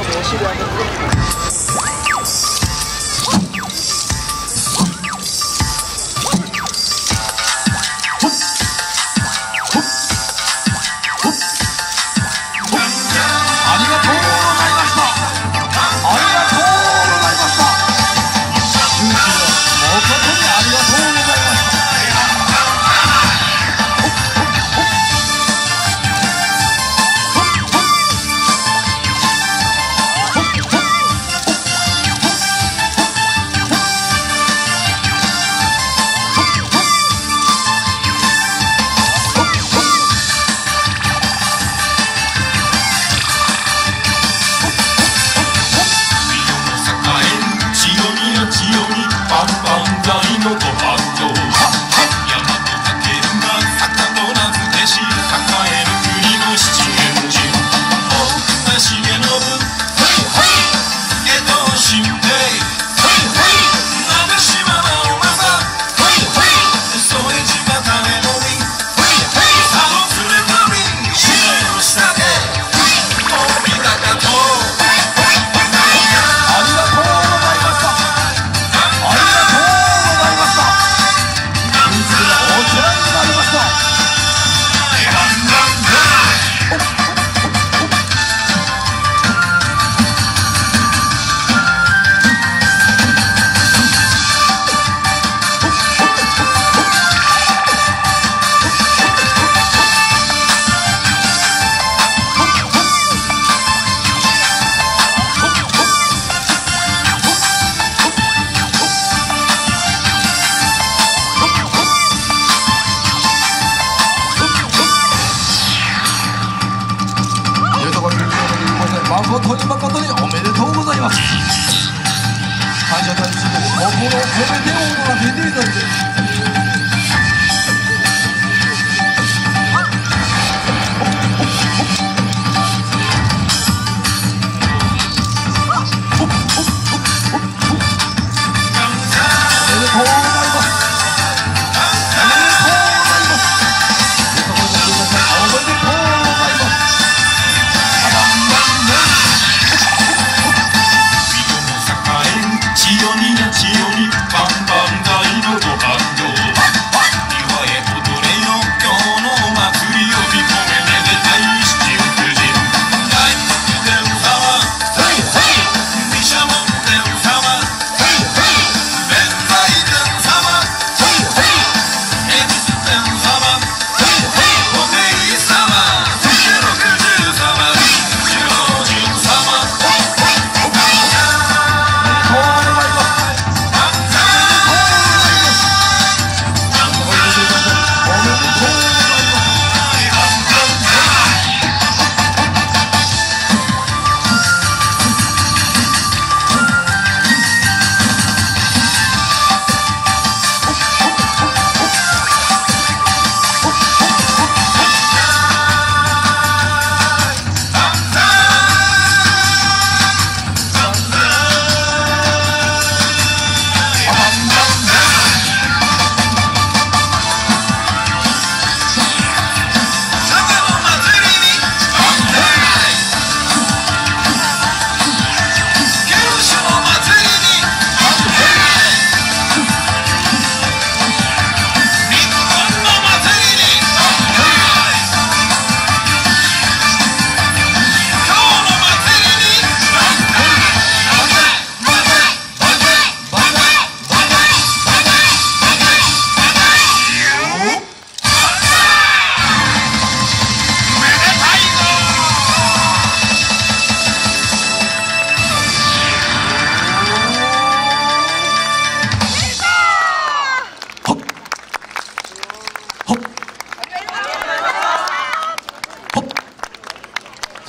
这个模式过ョコ誠に誠におめでとうございます感謝たちを心を込めて踊らせていただきます。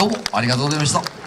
もありがとうございました。